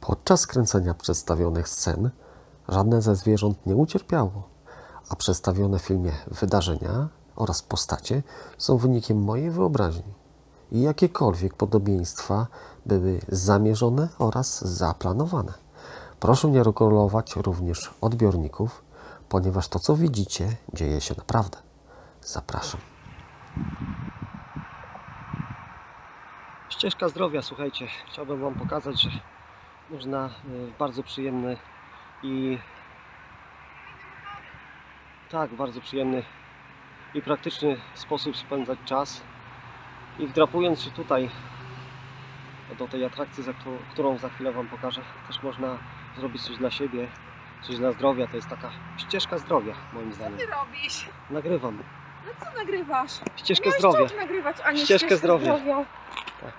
Podczas kręcenia przedstawionych scen żadne ze zwierząt nie ucierpiało, a przedstawione w filmie wydarzenia oraz postacie są wynikiem mojej wyobraźni i jakiekolwiek podobieństwa były zamierzone oraz zaplanowane. Proszę nie regulować również odbiorników, ponieważ to co widzicie dzieje się naprawdę. Zapraszam. Ścieżka zdrowia, słuchajcie, chciałbym Wam pokazać, że można y, w bardzo przyjemny i tak, bardzo przyjemny i praktyczny sposób spędzać czas i wdrapując się tutaj do tej atrakcji, za którą, którą za chwilę Wam pokażę, też można zrobić coś dla siebie, coś dla zdrowia. To jest taka ścieżka zdrowia, moim Co zdaniem. ty robisz? Nagrywam. No co nagrywasz? Ścieżkę zdrowia. nagrywać, a nie Ścieżkę ścieżkę zdrowia. zdrowia. Tak.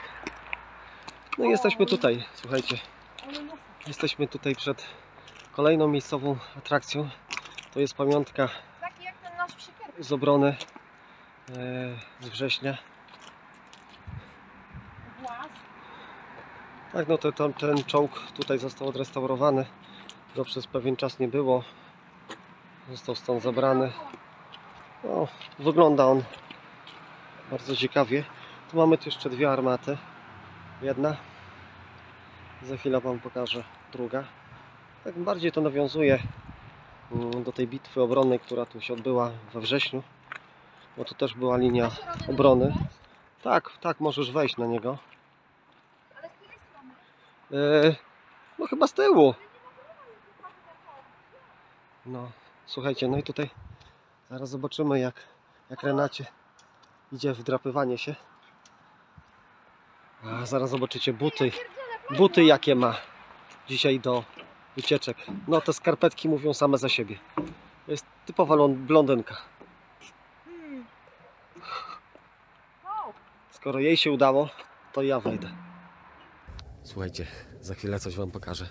No i jesteśmy tutaj, słuchajcie. Jesteśmy tutaj przed kolejną miejscową atrakcją. To jest pamiątka Taki jak ten nasz siekierka. z obrony e, z września. Tak, no to, to, ten czołg tutaj został odrestaurowany. Go przez pewien czas nie było. Został stąd zabrany. No, wygląda on bardzo ciekawie. Tu mamy tu jeszcze dwie armaty. Jedna. Za chwilę Wam pokażę druga. Tak bardziej to nawiązuje mm, do tej bitwy obronnej, która tu się odbyła we wrześniu. Bo to też była linia obrony. Tak, tak, możesz wejść na niego. E, no chyba z tyłu. No, słuchajcie, no i tutaj zaraz zobaczymy jak, jak Renacie idzie wdrapywanie się. A zaraz zobaczycie buty, buty jakie ma dzisiaj do wycieczek. No te skarpetki mówią same za siebie. Jest typowa lon- blondynka. Skoro jej się udało, to ja wejdę. Słuchajcie, za chwilę coś Wam pokażę.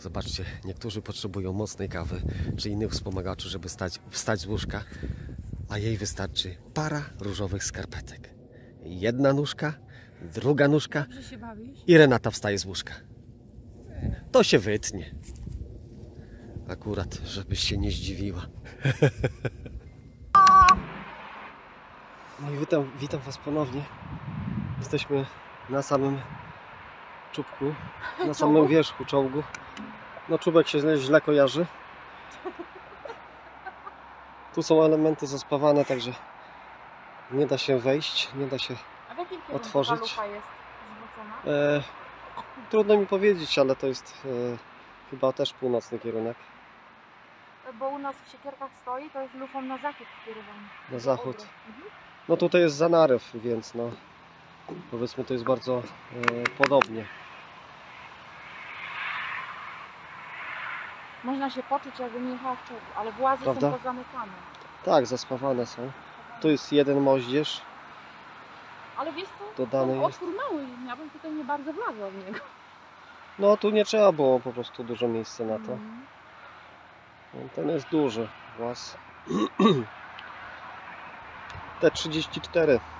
Zobaczcie, niektórzy potrzebują mocnej kawy czy innych wspomagaczy, żeby stać, wstać z łóżka, a jej wystarczy para różowych skarpetek. Jedna nóżka, druga nóżka i Renata wstaje z łóżka. To się wytnie. Akurat, żebyś się nie zdziwiła. No i witam, witam Was ponownie. Jesteśmy na samym czubku, na samym wierzchu czołgu. No czubek się źle, kojarzy. Tu są elementy zaspawane, także nie da się wejść, nie da się... Otworzyć? E, trudno mi powiedzieć, ale to jest e, chyba też północny kierunek, Bo u nas w siekierkach stoi, to jest lufą na zachód skierowany. na zachód. Mhm. No tutaj jest Zanarew, więc no powiedzmy to jest bardzo e, podobnie. Można się poczuć, jakby nie jechała w czołgu, ale włazy Prawda? są pozamykane. Tak, zaspawane są. Tu jest jeden moździerz, Ale wiesz co? dodany Ten otwór mały, ja bym tutaj nie bardzo wlazła w niego. No tu nie trzeba było po prostu dużo miejsca na to. No, Ten jest duży włas. T34, Wozimy?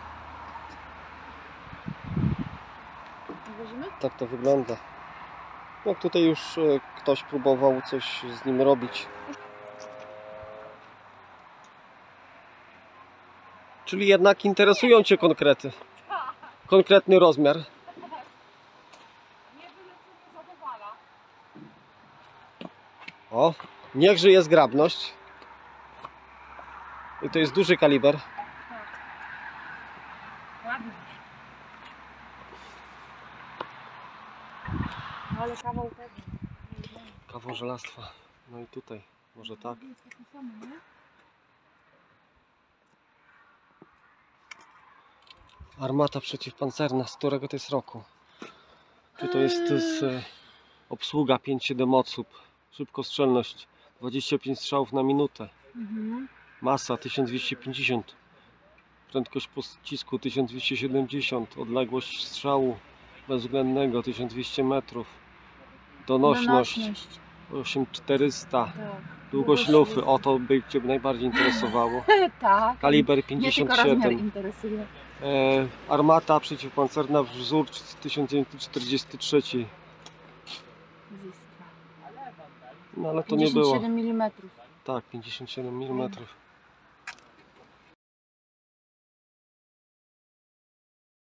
Tak to wygląda. No tutaj już e, ktoś próbował coś z nim robić. Czyli jednak interesują Cię konkrety. Konkretny rozmiar. O, niech żyje zgrabność. I to jest duży kaliber. Ale kawał tego. Kawał żelastwa. No i tutaj, może tak. Jest taki sam, nie? Armata przeciwpancerna, z którego to jest roku? Czy to jest, to jest e, obsługa 5-7 osób, szybkostrzelność 25 strzałów na minutę, Mhm. masa 1250, prędkość pocisku 1270, odległość strzału bezwzględnego 1200 metrów, donośność Donośność. 8400. Tak. Długość lufy, o to by Cię najbardziej interesowało. tak. Kaliber Nie tylko rozmiar 57. interesuje. E, armata przeciwpancerna wzór 1943. Zistwa. No ale to nie było. 57 mm. Tak, 57 mm.